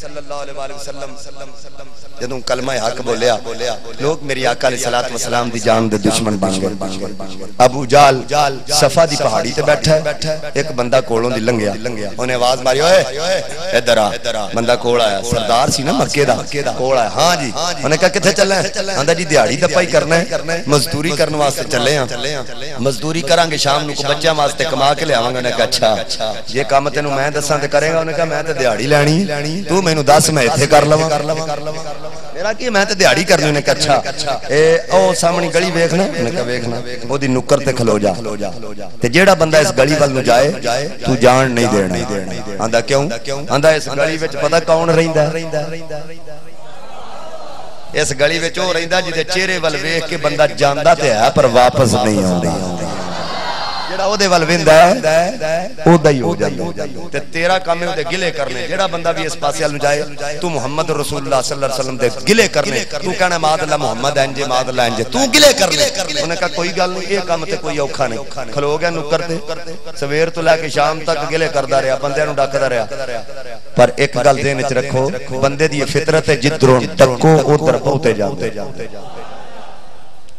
صلی اللہ علیہ وسلم جدوں کلمہ حق بولیا، لوگ میری آقا علیہ الصلوۃ والسلام دی جان دے دشمن بن گئے۔ ابو جال صفا دی پہاڑی تے بیٹھا ہے۔ ایک بندہ کولوں دی لنگیا۔ اونے آواز ماری، اوئے، ادھر آ۔ بندہ کول آیا۔ سردار سی نا مکے دا۔ کول آیا۔ ہاں جی۔ اونے کہا کتے چلے ہیں آندا جی دیہاڑی دپائی کرنا ہے۔ مزدوری کرن واسطے چلے ہیں مزدوری کران گے شام نو کو بچیاں واسطے کما کے لے آواں گے اونے کہا اچھا یہ کام تینوں میں دساں تے کرے گا اونے کہا، میں تے دیہاڑی لینی تو مینوں دس میں ایتھے کر لواں میرا کی میں تے دیہاڑی کرنی اونے کہا اچھا اے او سامنے گلی ویکھنا اونے کہا ویکھنا او دی نکر تے کھلو جا تے جیڑا بندہ اس گلی ول نو جائے تو جان نہیں دینا آندا کیوں آندا اس گلی وچ پتہ کون رہندا ہے اس گلی وچ او رہندا جے چہرے ول ویکھ کے بندہ جاندا تے ہے پر واپس نہیں آوندا جڑا او دے ول ویندا ہے او دا ہی ہو جاندا تے تیرا کام ہے او دے گلے کرنے جڑا بندہ بھی اس پاسے ال جائے تو محمد رسول اللہ صلی اللہ علیہ وسلم دے گلے کرنے تو کہنا ماد اللہ محمد انج ماد اللہ انج تو گلے کرنے انہاں کہا کوئی گل نہیں اے کام تے کوئی اوکھا نہیں کھلو گیا نکر تے سویر تو لے کے شام تک گلے کردا رہیا بندے نو ڈکدا رہیا پر ایک گل دین وچ رکھو بندے دی فطرت ہے جدروں ٹکو ادھر پہنچے جاندے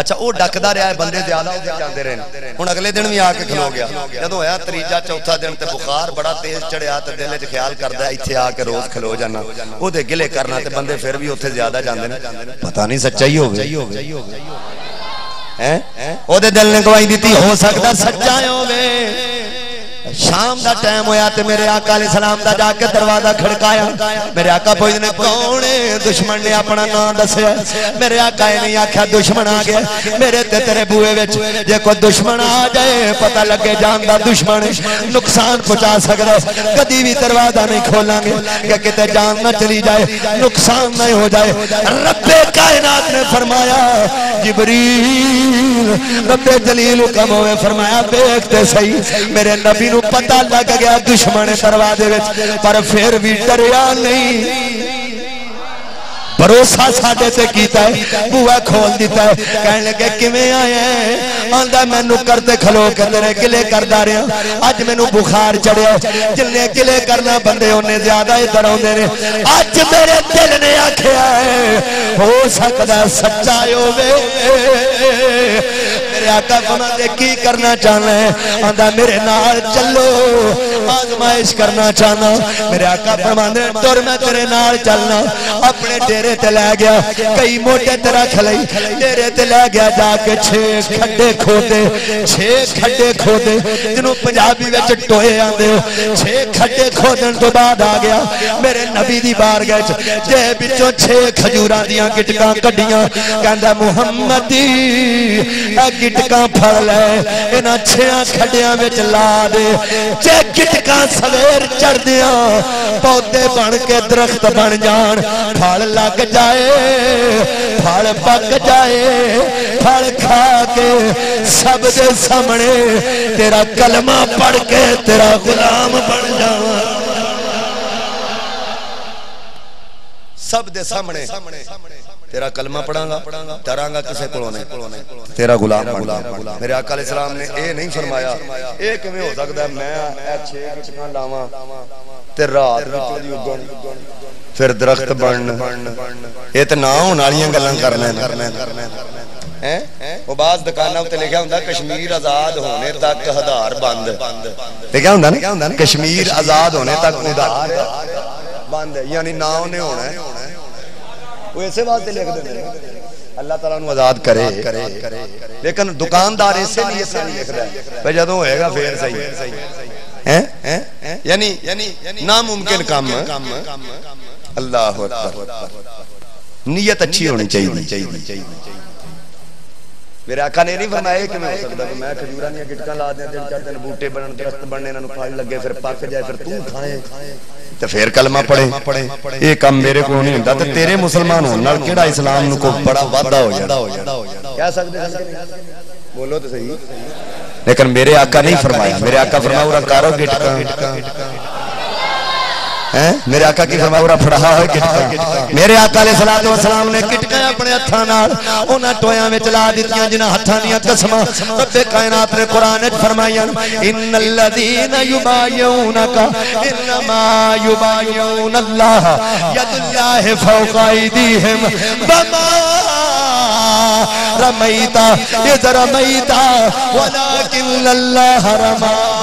اچھا وہ ڈکدا رہا ہے، بندے زیادہ ہو جاندے رہے ہن اگلے دن بھی آ کے کھلو گیا۔ جدوں ہویا تریجا، چوتھا دن تے بخار بڑا تیز چڑھیا تے دل وچ خیال کردا ہے، ایتھے آ کے روز کھلو جانا۔ او دے گلے کرنا تے بندے پھر بھی اوتھے زیادہ جاندے نے۔ پتہ نہیں سچائی ہوے ہیں؟ او دے دل نے گواہی دتی ہو سکدا سچا ہوے شام دا ٹائم ہویا تے میرے آقا علیہ السلام دا جا کے دروازہ کھڑکایا۔ میرے آقا پوچھ نے کون دشمن نے اپنا نام دسیا۔ میرے آقا نے نہیں آکھیا دشمن آ گیا۔ میرے تے تیرے بوئے وچ جے کوئی دشمن آ جائے، پتہ لگے جان دا دشمن نقصان پہنچا سکدا کدی بھی دروازہ نہیں کھولاں گے کہ کتے جان نہ چلی جائے۔ نقصان نہ ہو جائے۔ رب کائنات نے فرمایا، جبریل، رب جلیل حکم ہوئے۔ فرمایا دیکھتے صحیح۔ میرے نبی نو پتہ لگ گیا دشمن دروازے پر پھر بھی ڈریا نہیں۔ بھروسہ ساڈے تے کیتا ہے، بوئے کھول دیتا ہے۔ کہنے لگے، کیویں آئے ہیں؟ آندا میں نکر تے کھلو کے تیرے گلے کردا رہیا ہاں۔ اج مینوں بخار چڑھیا جنے گلے کرنا بندے اونے زیادہ ادھر اوندے نے۔ اج میرے دل نے آکھیا ہے، ہو سکدا سچا ہوے آقا فرما دے کی کرنا چاہنا ہے؟ آندا میرے نال چلو، آزمائش کرنا چاہنا۔ میرے آقا فرما دے ٹر میں تیرے نال چلنا۔ اپنے ڈیرے تے لے گیا، کئی موٹے تیرا کھلئی ڈیرے تے لے گیا جا کے چھ کھڈے کھودے چھ کھڈے کھودے۔ جنوں پنجابی وچ ٹوئے آندے ہو چھ کھڈے کھودن تو بعد آ گیا۔ میرے نبی دی بارگاہ وچ، جے وچوں چھ کھجوراں دیاں گٹکاں کڈیاں۔ کہندا محمدی، اے گٹکاں پھڑ لے انہاں چھیاں کھڈیاں وچ لا دے جے گٹکاں سویر چڑھ دیاں پودے بن کے درخت بن جان پھل لگ جائے پھل پک جائے پھل کھا کے سب دے سامنے تیرا کلمہ پڑھ کے تیرا غلام بن جاواں سب دے سامنے تیرا کلمہ پڑھاں گا ڈراں گا کسے کولوں نہیں تیرا غلام بن میرے آقا علیہ السلام نے اے نہیں فرمایا اے کیویں ہو سکدا ہے میں اے چھ گٹکاں لاواں تے رات دی اگن پھر درخت بن اے تے نہ ہون والیاں گلاں کرنا ہیں؟ وہ بعض دکاناں تے لکھیا ہوندا کشمیر آزاد ہونے تک ہدار بند۔ لکھیا ہوندا نا؟ کشمیر آزاد ہونے تک ہدار بند۔ یعنی نہ ہونے ہونا ہے۔ وہ ایسے واسطے لکھ دے اللہ تعالیٰ نو آزاد کرے۔ لیکن دکاندار اسے نہیں اسے نہیں لکھ رہا ہے۔ جدوں ہوئے گا، پھر صحیح یعنی ناممکن کام۔ اللہ اکبر۔ نیت اچھی ہونی چاہیے۔ میرے آقا نے نہیں فرمایا کہ میں ہو سکتا میں کھجوراں دی گٹکاں لا دیں تین چار دن بوٹے بنن درخت بننے انہاں نو پھل لگے پھر پک جائے پھر تو کھائے۔ تے پھر کلمہ پڑھے۔ یہ کام میرے کو نہیں ہوندا تے تیرے مسلمان ہون نال کیڑا اسلام نو کو بڑا وعدہ ہو جاتا کہہ سکدے بولو تے صحیح۔ لیکن میرے آقا نہیں فرمایا۔ میرے آقا فرمایا اور کارو گٹکاں۔ میرے آقا کی فرمایا وہ پڑھا ہوئے گٹکا میرے آقا علیہ الصلوۃ والسلام نے گٹکا اپنے ہتھاں نال انہاں ٹویاں وچ لا دتیاں جنہاں ہتھاں دیاں قسماں۔ رب کائنات نے قران وچ فرمایا ان الذين يبايعونك انما يبايعون الله يد الله فوق ايديهم بما رميتا اذ رميتا ولكن الله رمى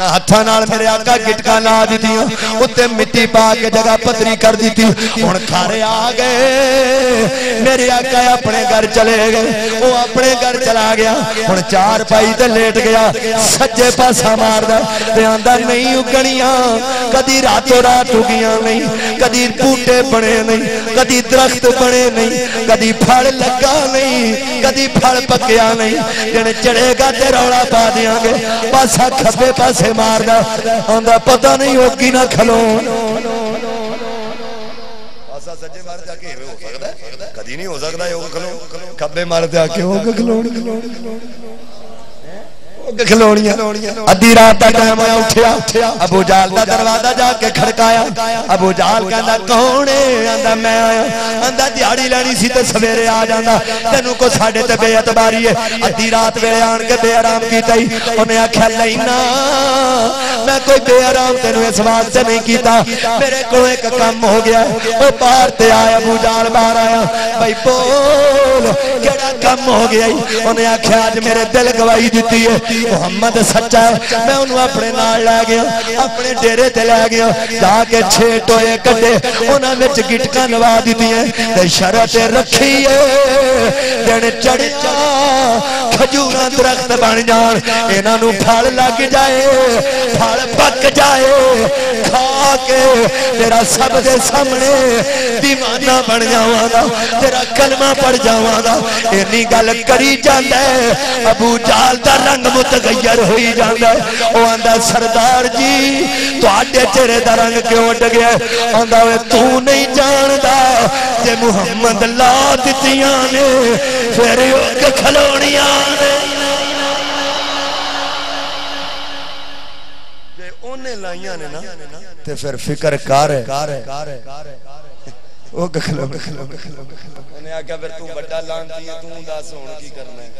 انہاں ہتھاں نال میرے آقا گٹکا لا دیتیاں اتے مٹی پا کے جگہ پتری کر دیتی ہن کھارے آ گئے میرے آقا اپنے گھر چلے گئے وہ اپنے گھر چلا گیا ہن چار پائی تے لیٹ گیا سجے پاسا ماردا تے آندا نہیں اگنیاں کدی راتوں رات اگیاں نہیں کدی بوٹے بنے نہیں کدی درخت بنے نہیں کدی پھل لگا نہیں کدی پھل پکیا نہیں جنے چڑھے گا تے روڑا پا دیاں گے پاسا کھبے پاسے سے مار دا آندا پتہ نہیں ہوگی نہ کھلو۔ پاسا سجے مار جا کے ہو سکتا ہے؟ کدی نہیں ہو سکتا ہے کھلو۔ کھبے مار جا کے ہو کھلو۔ کھلونیاں ادھی رات دا ٹائم ہویا اٹھیا ابو جال دا دروازہ جا کے کھڑکایا ابو جال کہندا کون ہے آندا میں آیا آندا دیہاڑی لینی سی تے سویرے آ جاندا تینوں کو ساڈے تے بے اعتباری ہے ادھی رات ویلے آن کے بے آرام کیتا ہی اونے آکھیا لینا میں کوئی بے آرام تینوں اس واسطے نہیں کیتا میرے کو ایک کم ہو گیا او باہر تے آیا ابو جال باہر آیا بھائی بول کیڑا کم ہو گیا اونے آکھیا اج میرے دل گواہی دتی ہے محمد سچا ہے۔ میں انہوں اپنے نال لے گیا، اپنے ڈیرے تے لے گیا۔ جا کے چھے ٹوئے کٹے انہوں میں گٹکا نوا دیتی ہیں۔ تے شرط رکھی ہے دن چڑھیا کھجورا درخت بن جان انہوں نو پھل لگ جائے، پھل پک جائے، کھا کے تیرا سب دے سامنے دیوانہ بن جاواں گا تیرا کلمہ پڑھ جاواں گا اینی گل کری جاندا ہے، ابو جال دا رنگ متغیر ہوئی جاندا ہے۔ او آندا، سردار جی تواڈے چہرے دا رنگ کیوں اڈ گیا آندا وے تو نہیں جاندا تے محمد لا دتیاں نے، پھر او کھلونیاں نے اونے لائیاں نے نا تے پھر فکر کر۔ او گکھلو گکھلو گکھلو انہیں آکھا پھر تو بڑا لانتی ہے تو دس ہون کی کرنا ہے؟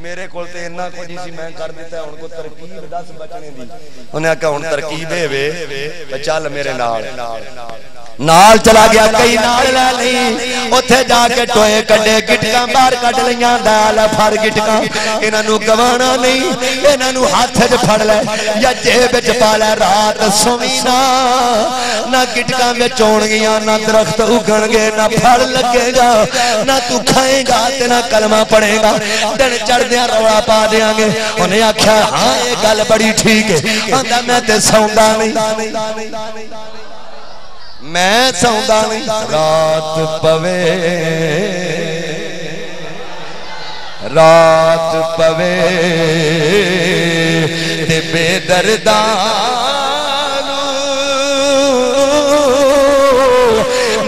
میرے کول تے اتنا کچھ سی، میں کر دیتا ہے ان کو ترکیب دس بچنے دی۔ انہیں کہا ہن ترکیب ہے وے چل میرے نال۔ نال چلا گیا، کئی نال لے لئی اوتھے جا کے ٹوئے کڈے، گٹکاں باہر کڈ لیاں، دال پھڑ گٹکاں۔ انہاں نو گوانا نہیں، انہاں نو ہاتھ وچ پھڑ لے۔ یا جیب وچ پا لے، رات سوینا نہ گٹکاں وچ چون گیاں نہ درخت اگن گے، نہ پھڑ لگے گا۔ نہ تو کھائے گا، تے نہ کلمہ پڑھے گا۔ دن چڑھ دیا روڑا پا دیاں گے انہیں آکھیا ہاں یہ گل بڑی ٹھیک ہے۔ آندا، میں تے سوندا نہیں۔ میں سوندا نہیں۔ رات پوے۔ رات پوے۔ تے بے دردان۔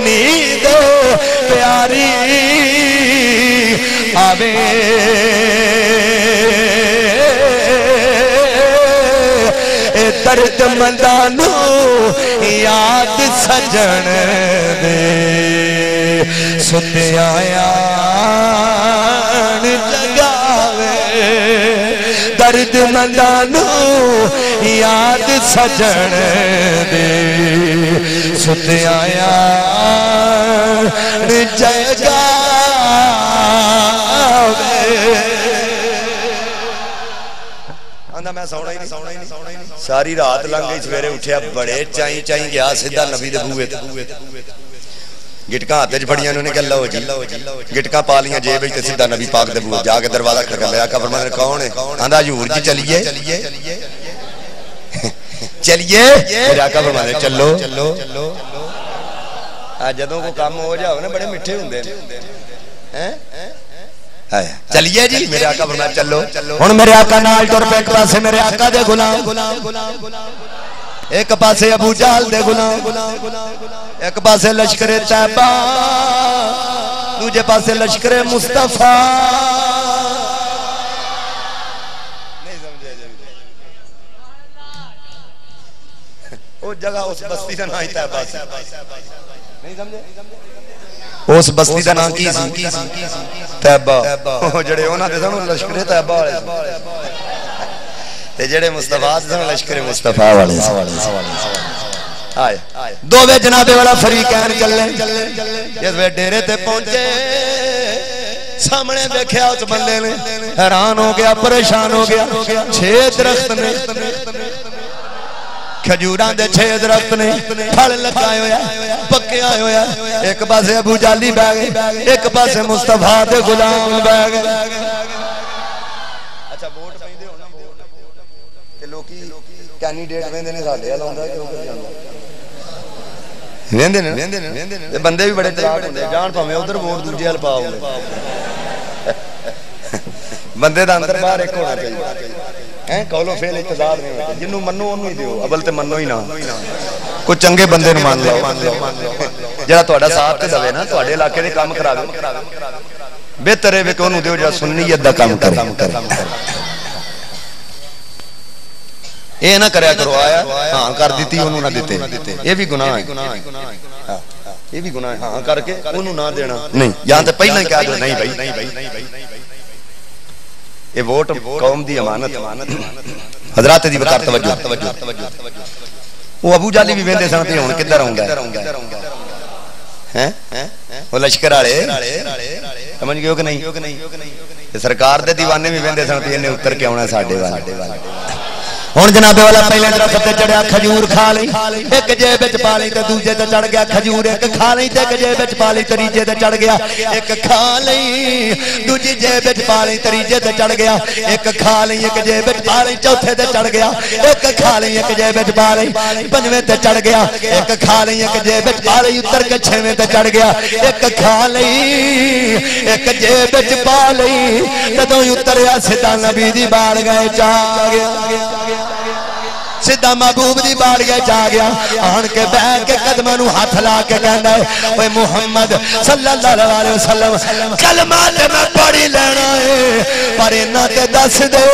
نیند پیاری آوے۔ درد مندانو یاد سجن دے ستے آیا جگاوے درد مندانو یاد سجن دے ستے آیا جگاوے ساری رات لنگ گئی سویرے اٹھیا، بڑے چائیں چائیں گیا، سیدھا نبی دے بوئے گٹکاں ہاتھ وچ پھڑیاں انہوں نے کہ اللہ ہو جی گٹکاں پا لیاں جیب وچ تے سیدھا نبی پاک دے بوئے جا کے دروازہ کھڑکا لیا کہ فرمایا کون ہے؟ آندا، حضور جی چلیے۔ چلیے۔ میرے آقا فرمایا چلو۔ جدوں کو کام ہو جاؤ نا، بڑے میٹھے ہوندے ہیں چلیے جی۔ میرے آقا فرمایا چلو۔ ہن میرے آقا نال ٹر پے پاسے میرے آقا دے غلام۔ ایک پاسے ابو جہل دے غلام۔ ایک پاسے لشکر طیبہ دوسرے پاسے لشکر مصطفی۔ جی۔ جگہ اس بستی سے نہ ہی طیبہ نہیں سمجھے؟ اس بستی دا نام کی سی؟ تیبہ. جڑے ہونا دے سن لشکر تیبہ والے تے جڑے مصطفیٰ دے سن لشکر مصطفیٰ والے آئے۔ دو بے جناب والا فریقین چلے جس بے ڈیرے تے پہنچے سامنے دیکھیا اس بندے نے حیران ہو گیا پریشان ہو گیا۔ چھ درخت نے کھجوراں دے چھے درخت نے پھل لگائے ہویا پکے آئے ہویا ایک پاسے ابو جالی بیگے ایک پاسے مصطفیٰ دے غلام بیگے اچھا ووٹ پیندے ہونا۔ تے لوکی کینڈیڈیٹ ویندے نے ساڈے والا ہوندا کیوں کر جاندا ویندے نے؟ بندے بھی بڑے چلاک ہوندے۔ جان پاویں ادھر ووٹ دوجے ہل پاؤ بندے دا اندر باہر ایک ہونا چاہیے۔ ہیں قولو فعل اقتدار نہیں ہوتے جنوں منو انہوں ہی دیو اول تے منو ہی نہ۔ کوئی چنگے بندے نو مان لو۔ جڑا تہاڈا ساتھ تے دے نا، تہاڈے علاقے دے کام کراوے بہتر ہے کہ انہوں دیو جڑا سنیت دا کام کرے۔ اے نہ کریا کرو، آیا؟ ہاں کر دیتی، انہوں نہ دیتے۔ یہ بھی گناہ ہے۔ ہاں، یہ بھی گناہ ہے۔ ہاں کر کے انہوں نہ دینا۔ نہیں یہاں تے پہلا ہی کہا جو نہیں بھائی۔ یہ ووٹ قوم دی امانت حضرات دی بکار توجہ۔ وہ ابو جالی بھی ویندے سن تے کدھر ہوں گے وہ لشکر والے۔ سمجھ گئے ہو کہ نہیں؟ سرکار دے دیوانے بھی ویندے سن تے انہیں اتر کے آونا ساڈے وال ہوں جناب والا پہلے درخت چڑھیا، کھجور کھا لئی۔ ایک جیب وچ پا تے دوجے تے چڑھ گیا، کھجور ایک کھا لئی تے ایک جیب وچ پا لئی، تریجے تے چڑھ گیا۔ ایک کھا لئی، دوجی جیب وچ پا لئی، تریجے تے چڑھ گیا۔ ایک کھا لئی، ایک جیب وچ پا چوتھے تے چڑھ گیا۔ ایک کھا لئی، ایک جیب وچ پا لئی تے چڑھ گیا۔ ایک کھا لئی، ایک جیب وچ پا اتر کے چھویں تے چڑھ گیا۔ ایک کھا لئی، ایک جیب وچ پا لئی تے تو اتریا، سیدھا نبی دی بارگاہ چا گیا۔ سیدھا محبوب دی باڑیے جا گیا آن کے بیٹھ کے قدموں ہاتھ لا کے کہندا ہے اوے محمد صلی اللہ علیہ وسلم کلمہ تے میں پڑھی لینا ہے پر انہاں تے دس دے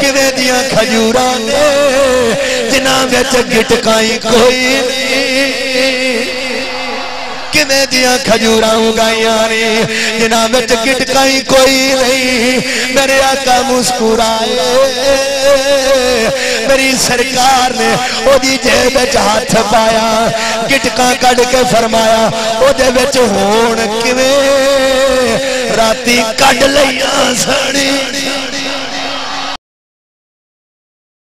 کیویں دیاں کھجوراں نے جنہاں وچ گٹکائی کوئی نہیں کیویں دیاں کھجوراں اگائیاں نے۔ جنہاں وچ کٹکائی کوئی نہیں۔ میرے آقا مسکرائے۔ میری سرکار نے او دی جیب وچ پایا کٹکاں کڈ کے فرمایا او دے وچ ہون کیویں؟ راتی کڈ لیا سڑی